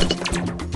you